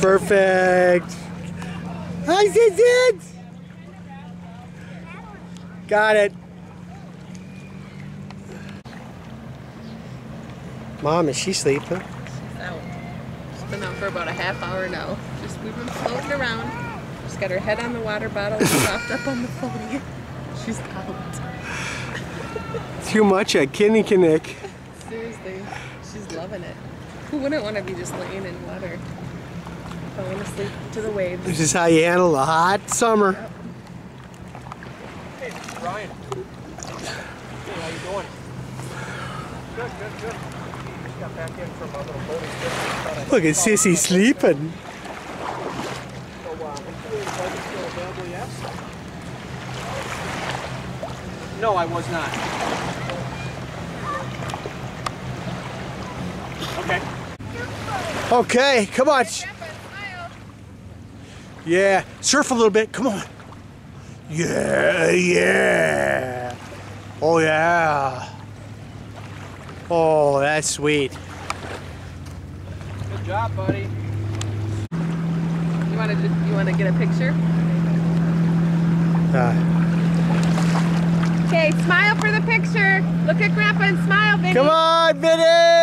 Perfect. Hi, Zit Got it. Mom, is she sleeping? She's out. She's been out for about a half hour now. Just we've been floating around. She's got her head on the water bottle and propped up on the floaty. She's out. Too much at Kinnikinnick. Seriously, she's loving it. Who wouldn't want to be just laying in water? Falling asleep to the waves. This is how you handle a hot summer. Hey, Ryan. Hey, how you doing? Good, good, good. Just got back in from a little boating trip. Look at. Sissy sleeping. So, uh, hopefully the boat still available, yes? No, I was not. Okay. Okay, come on. Yeah, surf a little bit. Come on. Yeah, yeah. Oh yeah. Oh, that's sweet. Good job, buddy. You want to you want to get a picture? Uh, Okay, smile for the picture. Look at Grandpa and smile, Vinny. come on, Vinny. Vinny.